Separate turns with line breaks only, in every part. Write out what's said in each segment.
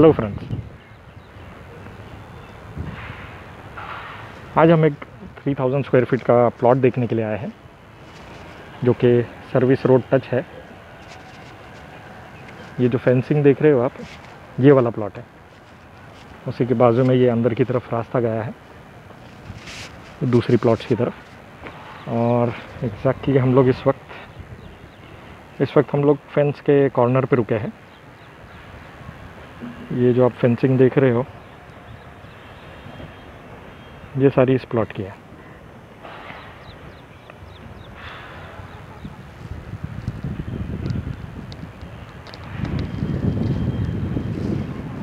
Hello friends आज हम एक 3000 स्क्वायर फीट का प्लॉट देखने के लिए आए हैं, जो कि सर्विस रोड टच है। ये जो फेंसिंग देख रहे हो आप, ये वाला प्लॉट है। उसी के बाजू में ये अंदर की तरफ़ रास्ता गया है, दूसरी प्लॉट्स की तरफ़। और एग्जैक्टली हम लोग इस वक्त इस वक्त हम लोग फेंस के कॉर्नर पे रुके हैं। ये जो आप फेंसिंग देख रहे हो, ये सारी इस प्लॉट की है।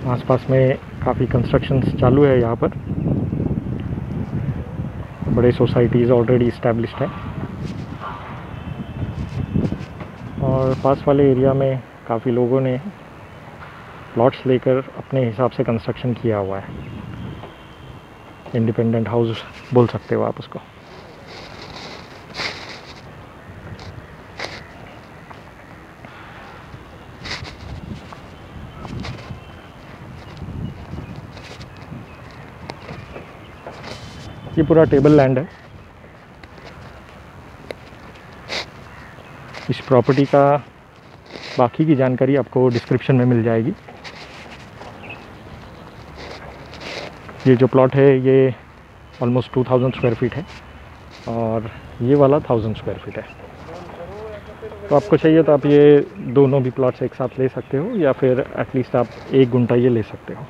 आसपास में काफ़ी कंस्ट्रक्शन चालू है यहाँ पर। बड़े सोसाइटीज़ ऑलरेडी इस्टेब्लिश है। और पास वाले एरिया में काफ़ी लोगों ने प्लॉट्स लेकर अपने हिसाब से कंस्ट्रक्शन किया हुआ है। इंडिपेंडेंट हाउस बोल सकते हो आप उसको। ये पूरा टेबल लैंड है। इस प्रॉपर्टी का बाकी की जानकारी आपको डिस्क्रिप्शन में मिल जाएगी। ये जो प्लॉट है, ये ऑलमोस्ट 2000 स्क्वायर फीट है और ये वाला थाउज़ेंड स्क्वायर फीट है। तो आपको चाहिए तो आप ये दोनों भी प्लॉट्स एक साथ ले सकते हो या फिर एटलीस्ट आप एक गुंटा ये ले सकते हो।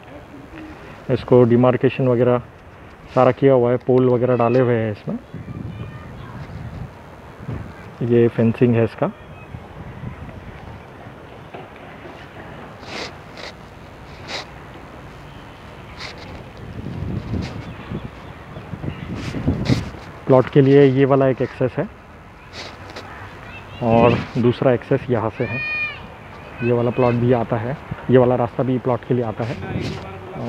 इसको डिमार्केशन वगैरह सारा किया हुआ है पोल वगैरह डाले हुए हैं इसमें। ये फेंसिंग है इसका। प्लॉट के लिए ये वाला एक एक्सेस है। और दूसरा एक्सेस यहाँ से है। ये वाला प्लॉट भी आता है। ये वाला रास्ता भी प्लॉट के लिए आता है।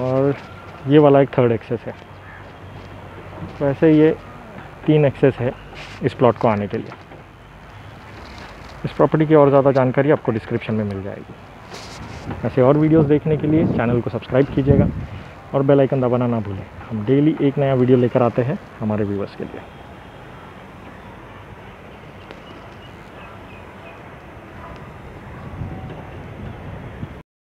और ये वाला एक थर्ड एक्सेस है। वैसे ये तीन एक्सेस है इस प्लॉट को आने के लिए। इस प्रॉपर्टी की और ज़्यादा जानकारी आपको डिस्क्रिप्शन में मिल जाएगी। ऐसे और वीडियोस देखने के लिए चैनल को सब्सक्राइब कीजिएगा। और बेल आइकन दबाना ना भूलें। हम डेली एक नया वीडियो लेकर आते हैं हमारे व्यूवर्स के लिए।